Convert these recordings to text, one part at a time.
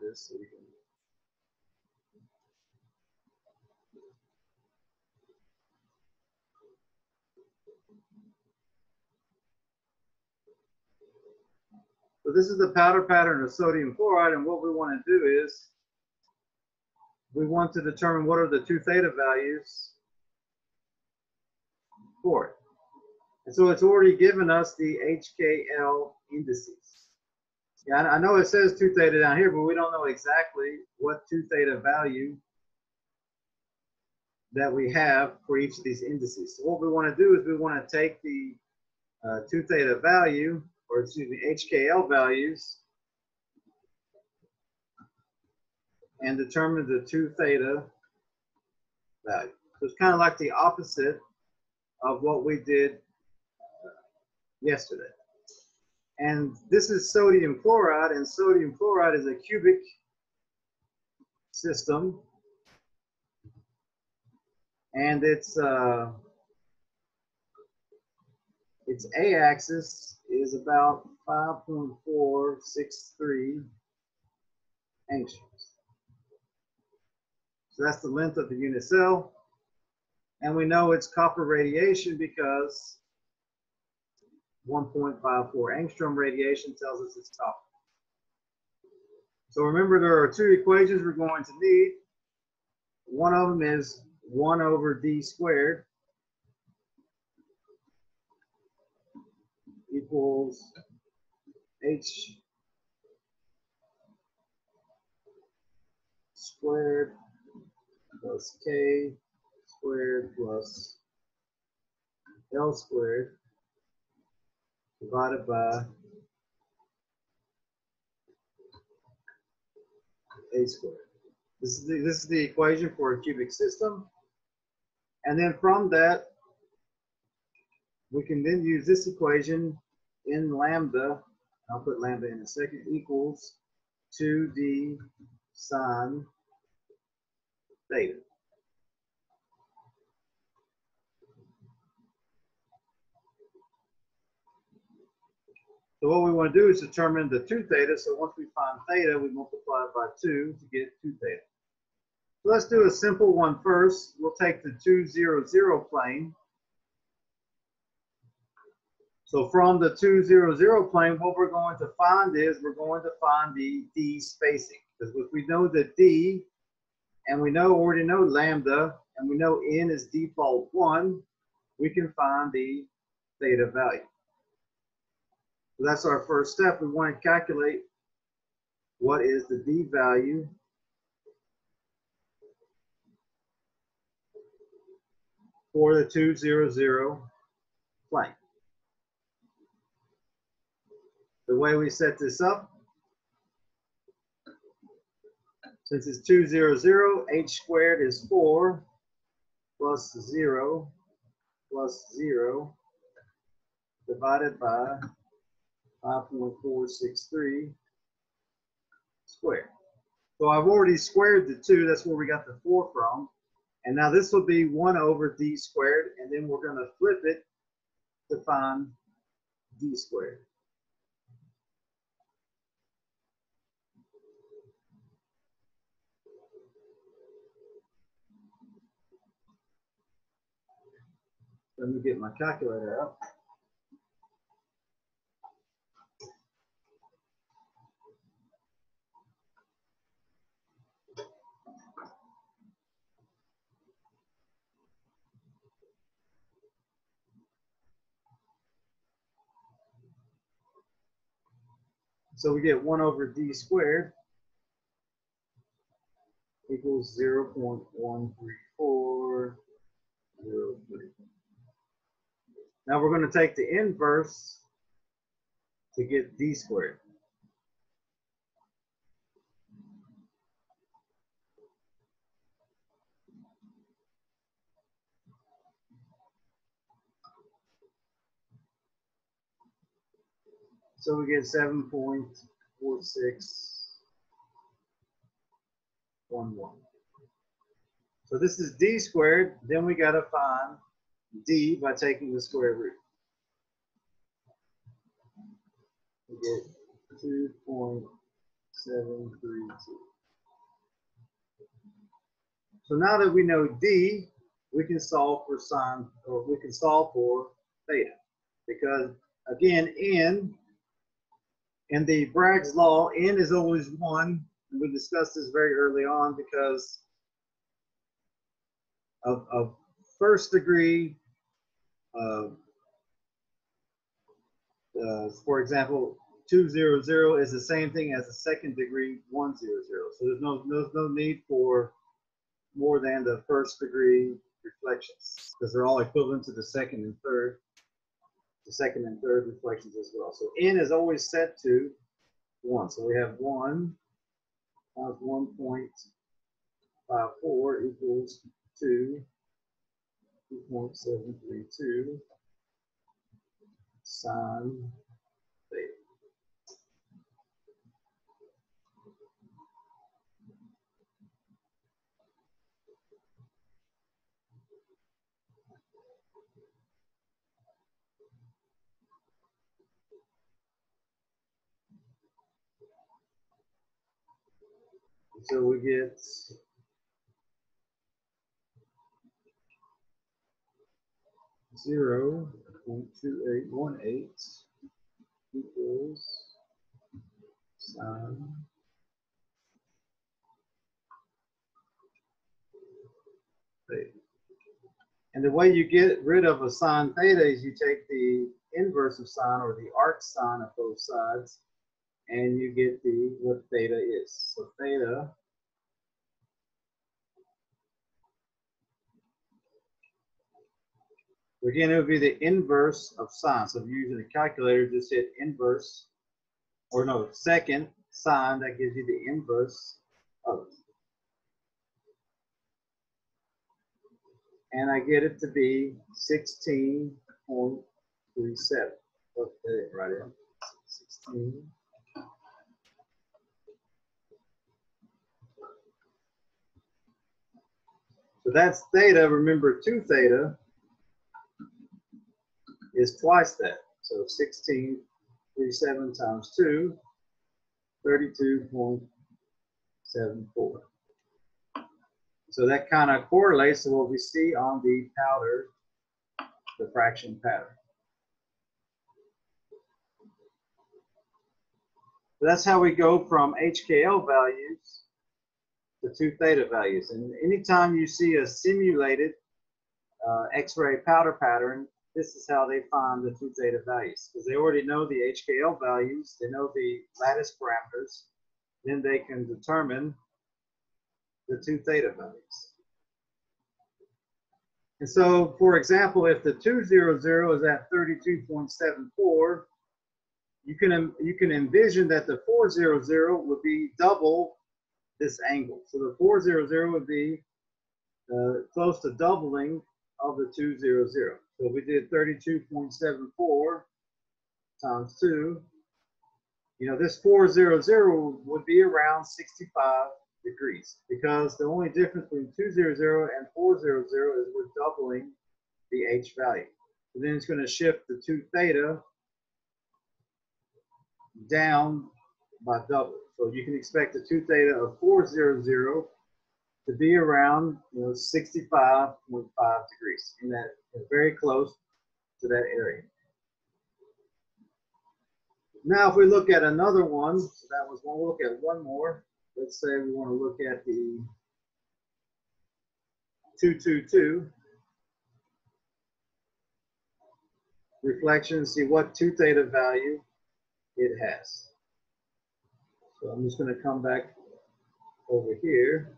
this. So this is the powder pattern of sodium chloride, and what we want to do is we want to determine what are the two theta values for it. And so it's already given us the HKL indices. Yeah, I know it says 2 theta down here, but we don't know exactly what 2 theta value that we have for each of these indices. So what we want to do is we want to take the uh, 2 theta value, or excuse me, HKL values, and determine the 2 theta value. So it's kind of like the opposite of what we did uh, yesterday. And this is sodium chloride, and sodium chloride is a cubic system. And its uh, its a-axis is about 5.463 angstroms. So that's the length of the unit cell. And we know it's copper radiation because 1.54 angstrom radiation tells us it's copper. So remember there are two equations we're going to need. One of them is 1 over d squared equals h squared plus k squared plus L squared divided by A squared. This is, the, this is the equation for a cubic system. And then from that, we can then use this equation in lambda, I'll put lambda in a second, equals 2d sine theta. So what we want to do is determine the 2 theta. So once we find theta, we multiply it by 2 to get 2 theta. So let's do a simple one first. We'll take the 2, 0, 0 plane. So from the 2, 0, 0 plane, what we're going to find is we're going to find the d spacing. Because if we know the d, and we know already know lambda, and we know n is default 1, we can find the theta value. So that's our first step. We want to calculate what is the D value for the 200 plane. The way we set this up, since it's 200, h squared is 4 plus 0 plus 0 divided by 5.463 squared. So I've already squared the 2. That's where we got the 4 from. And now this will be 1 over d squared. And then we're going to flip it to find d squared. Let me get my calculator out. So we get 1 over d squared equals 0 0.13403. Now we're going to take the inverse to get d squared. So we get 7.4611. So this is d squared. Then we got to find d by taking the square root. We get 2.7 seven three two. So now that we know D, we can solve for sine, or we can solve for theta. Because again, n, in the Bragg's law, n is always one. We discussed this very early on because of, of first degree, uh, uh, for example, 200 is the same thing as a second degree 100. So there's no, there's no need for more than the first degree reflections because they're all equivalent to the second and third, the second and third reflections as well. So n is always set to 1. So we have 1 times 1.54 equals 2, 2.732 sine theta. So we get zero point two eight one eight equals sine theta. And the way you get rid of a sine theta is you take the inverse of sine or the arc sine of both sides and you get the what theta is. So theta again it would be the inverse of sine. So if you're using a calculator, just hit inverse or no second sine that gives you the inverse of it. And I get it to be 16.37. Okay, right here. 16. So that's theta. Remember, 2 theta is twice that. So 16.37 times 2, 32.74. So that kind of correlates to what we see on the powder diffraction pattern. So that's how we go from HKL values to 2 theta values. And anytime you see a simulated uh, X-ray powder pattern, this is how they find the 2 theta values. Because they already know the HKL values, they know the lattice parameters, then they can determine the 2 theta values. And so, for example, if the 200 is at 32.74, you can, you can envision that the 400 would be double this angle. So the 400 would be uh, close to doubling of the 200. So we did 32.74 times 2. You know, this 400 would be around 65 degrees because the only difference between 200 and 400 is we're doubling the h value. And then it's going to shift the 2 theta down by double. So you can expect the 2 theta of 400 to be around you know 65.5 degrees in that very close to that area. Now if we look at another one, so that was one, we'll look at one more. Let's say we want to look at the 222 reflection, see what 2 theta value it has. So I'm just going to come back over here.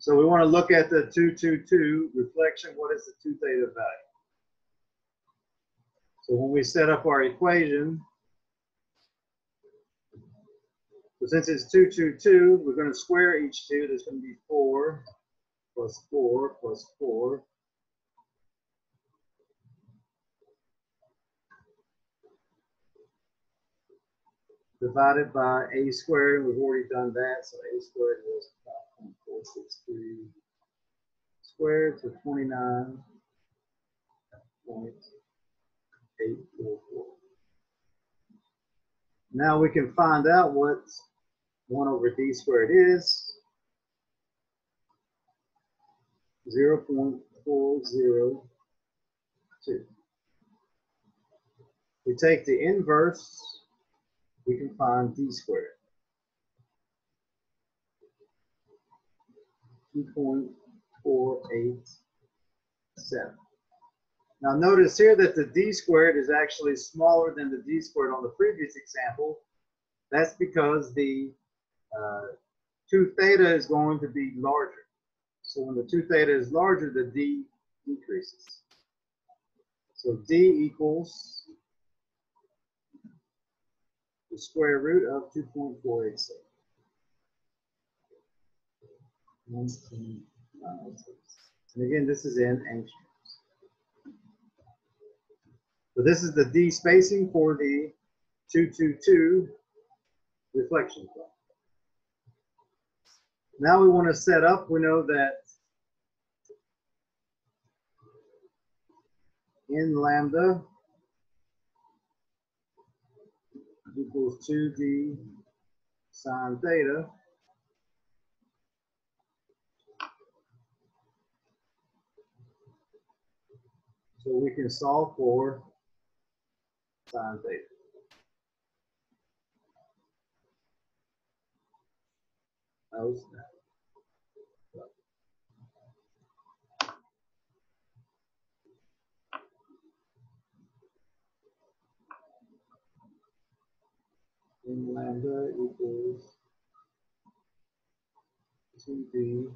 So we want to look at the 222 reflection. What is the 2 theta value? So when we set up our equation, so since it's 222, we're going to square each two. There's going to be 4 plus 4 plus 4. Divided by a squared. We've already done that. So a squared was 5.463 squared to 29.844. Now we can find out what 1 over d squared is. 0.402. We take the inverse, we can find d squared. 2.487. Now notice here that the d squared is actually smaller than the d squared on the previous example. That's because the uh, 2 theta is going to be larger. So when the 2 theta is larger, the d decreases. So d equals the square root of 2.486. And again, this is in angstroms. So this is the D spacing for the 222 reflection point. Now we want to set up, we know that in lambda equals 2d sine theta. So we can solve for sine theta. In lambda equals 2d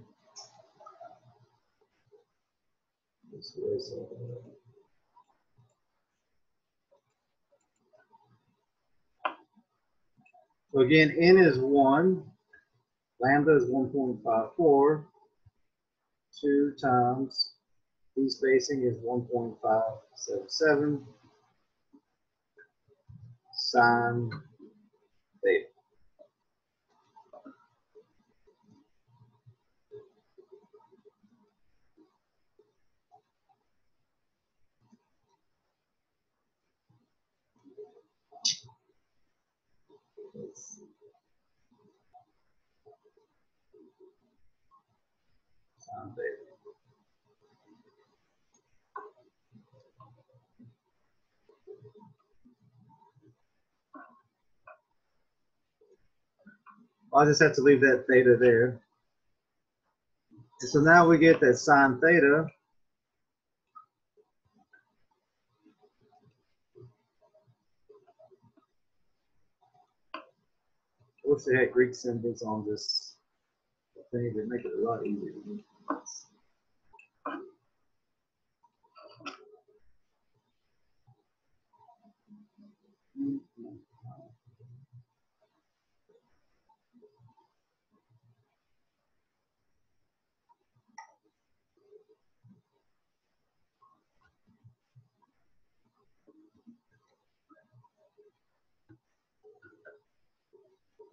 this way so so again n is 1 lambda is 1.54 2 times d spacing is 1.577 sine theta. Sine theta. I just have to leave that theta there. So now we get that sine theta. I wish they had Greek symbols on this thing. It'd make it a lot easier.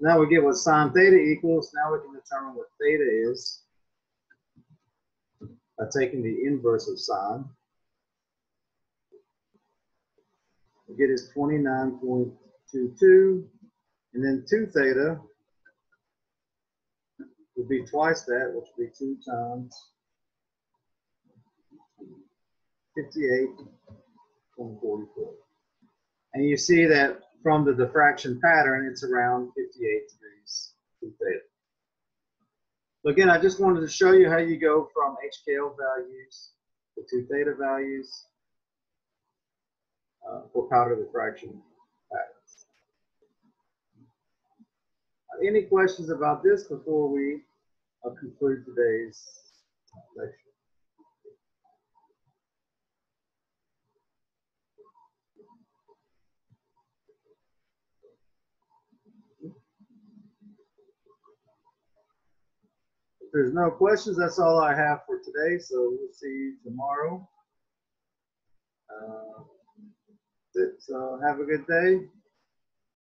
Now we get what sine theta equals. Now we can determine what theta is by taking the inverse of sine. We get is 29.22. And then 2 theta would be twice that, which would be 2 times 58.44. And you see that from the diffraction pattern, it's around 58 degrees theta. Again, I just wanted to show you how you go from HKL values to 2 theta values uh, for powder diffraction patterns. Any questions about this before we uh, conclude today's lecture? If there's no questions, that's all I have for today. So we'll see you tomorrow. Uh, so have a good day.